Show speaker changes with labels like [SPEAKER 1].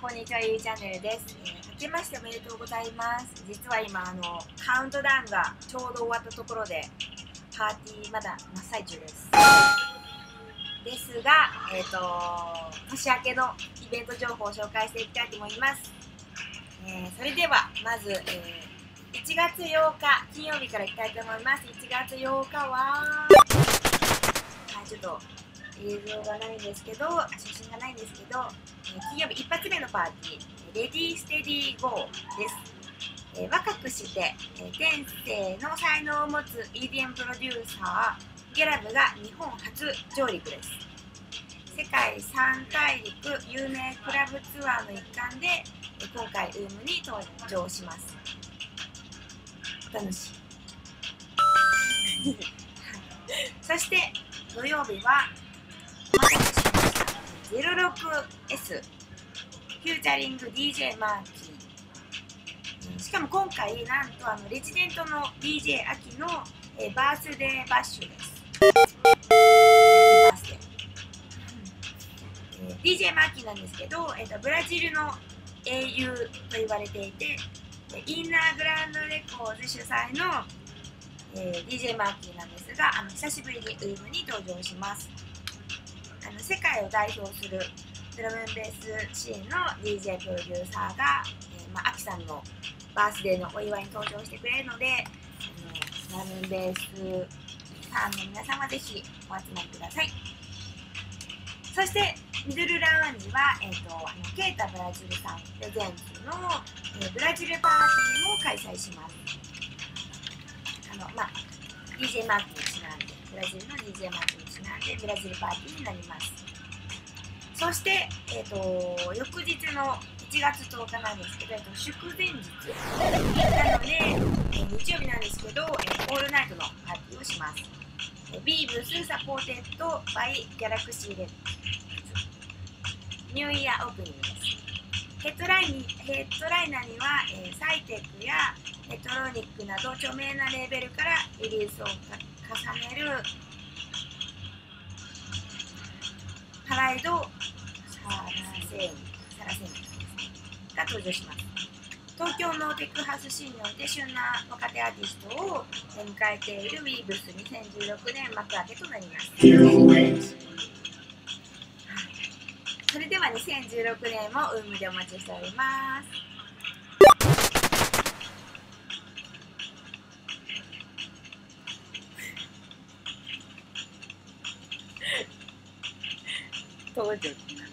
[SPEAKER 1] こんにちは、ゆいチャンネルです。えー、明けましておめでとうございます。実は今、あの、カウントダウンがちょうど終わったところで、パーティーまだ真っ最中です。ですが、えっ、ー、と、年明けのイベント情報を紹介していきたいと思います。えー、それでは、まず、えー、1月8日、金曜日からいきたいと思います。1月8日は、はい、ちょっと、映像がないんですけど、写真がないんですけど、え金曜日一のパーティー、レディーステディーゴーです。えー、若くして、えー、天性の才能を持つ EDM プロデューサー、ゲラブが日本初上陸です。世界3大陸有名クラブツアーの一環で、えー、今回ウームに登場します。楽しい。そして土曜日は 06S フューチャリング DJ マーキー。しかも今回なんとあのレジデントの DJ 秋の、えー、バースデーバッシュです、DJ マーキーなんですけど、えーと、ブラジルの英雄と言われていてインナーグランドレコーズ主催の、えー、DJ マーキーなんですがあの久しぶりにウームに登場します。あの世界を代表するドラムベースシーンの DJ プロデューサーが、えー、まあ、アキさんのバースデーのお祝いに登場してくれるので、あのドラムベースファンの皆様ぜひお集まりください。そしてミドルラウンジは、えーと、あのケータブラジルさんプレゼンツの、えー、ブラジルパーティーも開催します。あのまあ、DJ マークにちなんで、ブラジルの DJ マークにちなんで、ブラジルパーティーになります。そして、えーと、翌日の1月10日なんですけど、えーと、祝前日なので、えー、日曜日なんですけど、えー、オールナイトのパーティーをします。え、ビーブス supported by Galaxy レッニューイヤーオープニングです。ヘッドラインヘッドライナーには、えー、サイテックやエレクトロニックなど著名なレーベルからリリースを重ねるハライド・サラセンサラセンが登場します。東京のテックハウスシーンにおいて旬な若手アーティストを迎えているウィーブス2016年幕開けとなります。それでは2016年もウームでお待ちしております。登場